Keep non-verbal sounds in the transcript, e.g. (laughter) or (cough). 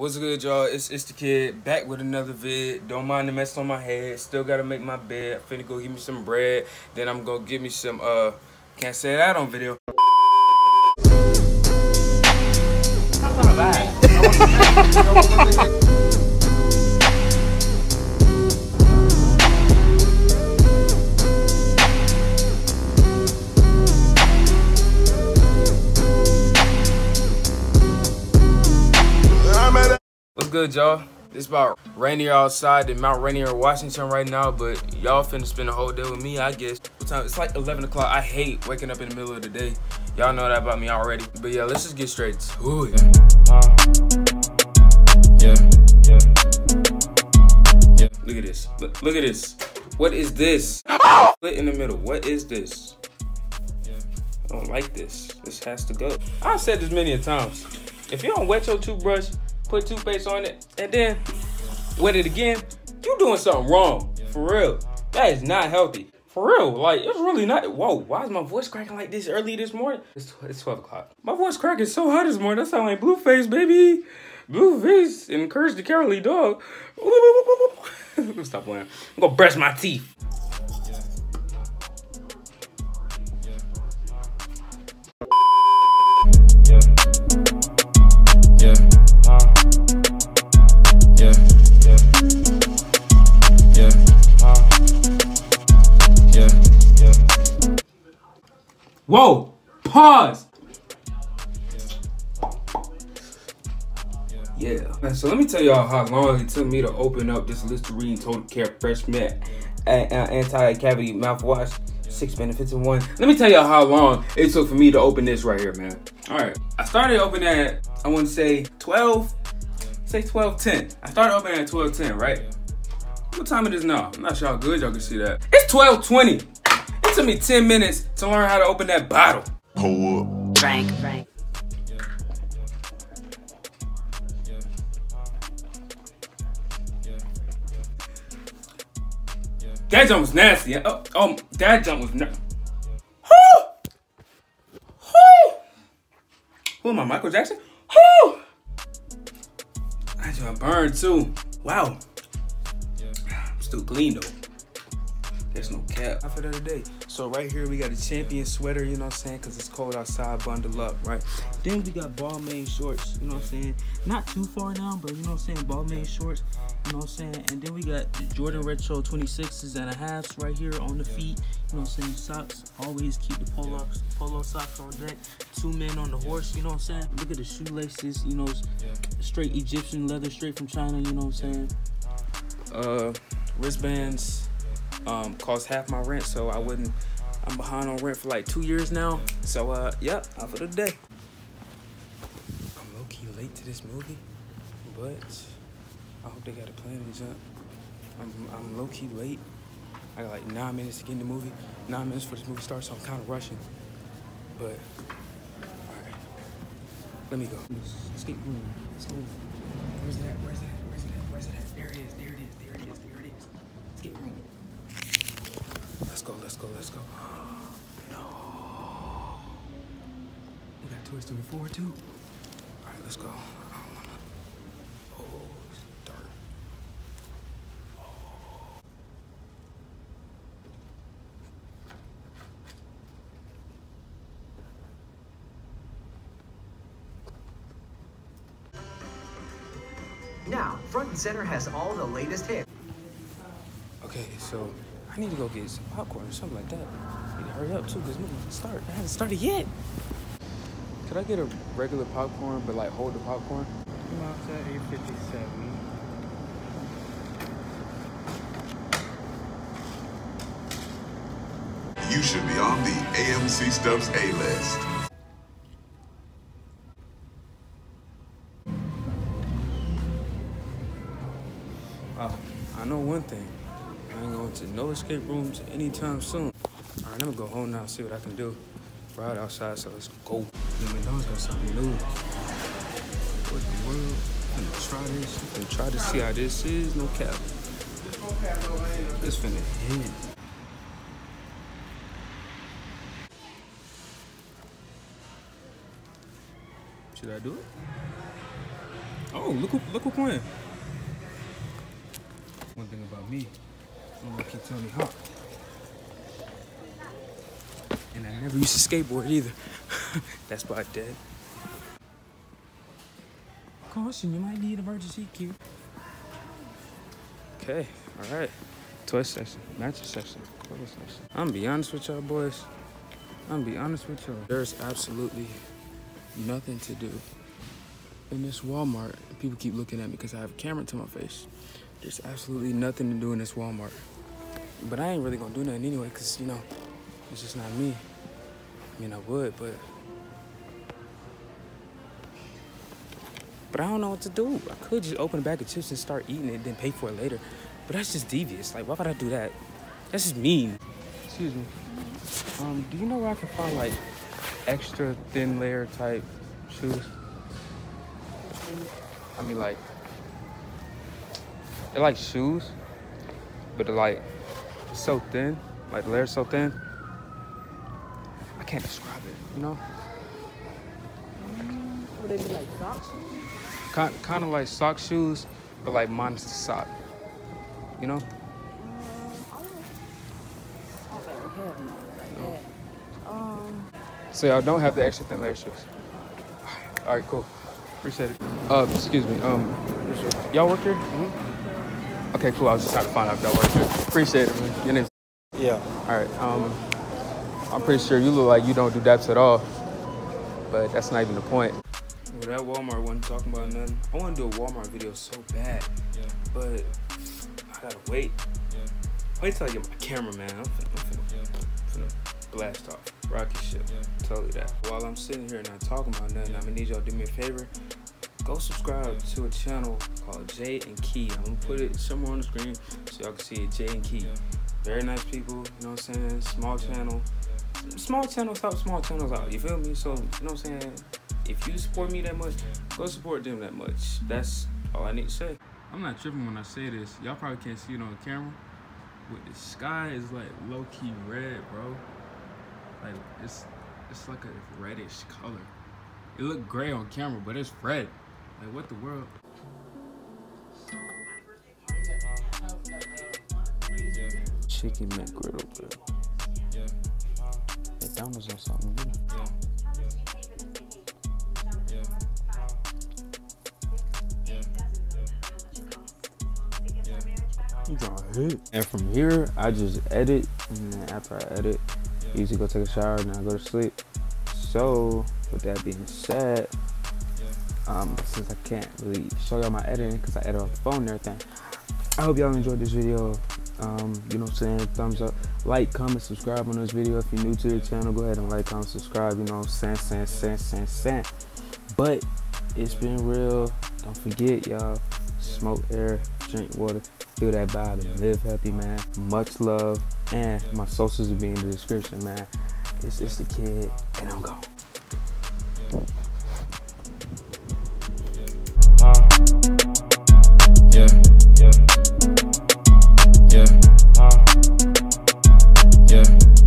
What's good, y'all? It's it's the Khidd back with another vid. Don't mind the mess on my head. Still gotta make my bed. Finna go give me some bread. Then I'm gonna give me some uh. Can't say that on video. (laughs) good, y'all? It's about rainier outside in Mount Rainier, Washington right now, but y'all finna spend a whole day with me, I guess. What time? It's like 11 o'clock. I hate waking up in the middle of the day. Y'all know that about me already. But yeah, let's just get straight to it. Uh, yeah, yeah, yeah. Look at this. Look, look at this. What is this? Split in the middle. What is this? I don't like this. This has to go. I've said this many a times. If you don't wet your toothbrush, put toothpaste on it, and then wet it again, you doing something wrong. For real. That is not healthy. For real. Like, it's really not. Whoa, why is my voice cracking like this early this morning? It's, it's 12 o'clock. My voice cracking so hot this morning. That sound like Blueface, baby. Blueface and Courage the Cowardly Dog. (laughs) Stop playing. I'm gonna brush my teeth. Whoa! Pause! Yeah. Man, so let me tell y'all how long it took me to open up this Listerine Total Care Fresh Mint Anti-Cavity Mouthwash. Six benefits in one. Let me tell y'all how long it took for me to open this right here, man. All right. I started opening at, I want to say 12, say 12, 10. I started opening at 12, 10, right? What time it is now? I'm not sure how good y'all can see that. It's 12, 20. It took me 10 minutes to learn how to open that bottle. Pull up. Frank, Frank. That jump was nasty. Oh, oh that jump was nasty. Whoo! Whoo! Who am I, Michael Jackson? Whoo! That jump burned too. Wow. Still clean though. There's no cap. Of the day. So right here we got a champion sweater, you know what I'm saying? Cause it's cold outside, bundle up, right? Then we got Balmain shorts, you know what I'm saying? Not too far down, but you know what I'm saying? Ball main shorts, you know what I'm saying? And then we got the Jordan Retro 26s and a halves right here on the feet, you know what I'm saying? Socks, always keep the polo, polo socks on deck. Two men on the horse, you know what I'm saying? Look at the shoelaces, you know, straight Egyptian leather, straight from China, you know what I'm saying? Uh, wristbands, um, cost half my rent, so I wouldn't. I'm behind on rent for like two years now. So, uh, yep, out for the day. I'm low key late to this movie, but I hope they got a plan to jump. I'm, I'm low key late. I got like nine minutes to get in the movie. Nine minutes for this movie starts, so I'm kind of rushing. But, all right, let me go. Escape room. Escape room. Where's it at? Where's it at? Where's it at? Where's it at? There it is. There it is. There it is. There it is. Escape room. Let's go, let's go. No. We got Toy Story 4 too. Alright, let's go. I don't wanna. Oh, it's dark. Now, Front and Center has all the latest hits. Okay, so I need to go get some popcorn or something like that. I need to hurry up too, because movie doesn't start. I haven't started yet. Could I get a regular popcorn, but like hold the popcorn? Mouse at 857. You should be on the AMC Stubs A list. Oh, I know one thing. No escape rooms anytime soon. All right, I'm gonna go home now, see what I can do. Out outside, so let's go. The McDonald's got something new. What the world? I'm gonna try this. I'm gonna try to see how this is. No cap. It's finna hit. Should I do it? Oh, look who look who playing. One thing about me, Tony Hawk. And I never used to skateboard either. (laughs) That's why I did. Caution, you might need emergency cue. Okay, all right. Toy section, mattress section, clothes section. I'm gonna be honest with y'all boys. I'm gonna be honest with y'all. There's absolutely nothing to do in this Walmart. People keep looking at me because I have a camera to my face. There's absolutely nothing to do in this Walmart. But I ain't really gonna do nothing anyway because, you know, it's just not me. I mean, I would, but. But I don't know what to do. I could just open a bag of chips and start eating it, then pay for it later. But that's just devious. Like, why would I do that? That's just mean. Excuse me. Um, do you know where I can find like extra thin layer type shoes? I mean, like they're like shoes, but they're like so thin, like the layer's so thin. I can't describe it, you know. Would they be like socks? Kind, kind of like sock shoes, but like minus the sock. You know? Okay, hell no, like that. Um, So y'all don't have the extra thin layer shoes. All right, cool. Appreciate it. Uh, excuse me. Um, y'all work here? Okay, cool. I was just trying to find out if y'all work here. Appreciate it, man. Your name's Yeah. all right. Um, I'm pretty sure you look like you don't do daps at all, but that's not even the point. Well, that Walmart wasn't talking about nothing. I want to do a Walmart video so bad, but I gotta wait. Wait till I get my camera, man. I'm finna, I'm finna, finna blast off. Rocket ship. Totally that. While I'm sitting here not talking about nothing, I'm gonna need y'all to do me a favor. Go subscribe to a channel called Jay and Key. I'm gonna put it somewhere on the screen so y'all can see it. Jay and Key. Very nice people, you know what I'm saying? Small channel. Small channels help small channels out, you feel me? So, you know what I'm saying? If you support me that much, go support them that much. That's all I need to say. I'm not tripping when I say this. Y'all probably can't see it on camera. But the sky is like low key red, bro. Like it's it's like a reddish color. It looked gray on camera, but it's red. Like what the world? Chicken McGriddle grill. McDonald's or something. You know? And from here, I just edit, and then after I edit, I usually go take a shower and then I go to sleep. So, with that being said, um, since I can't really show y'all my editing because I edit off the phone and everything, I hope y'all enjoyed this video. Um, you know what I'm saying? Thumbs up, like, comment, subscribe on this video. If you're new to the channel, go ahead and like, comment, subscribe. You know what I'm saying? Saying, saying, saying, saying. But it's been real. Don't forget, y'all. Smoke air, drink water, feel that vibe, and live happy, man. Much love, and my socials will be in the description, man. It's, it's the Khidd, and I'm gone. Yeah. Yeah. Yeah.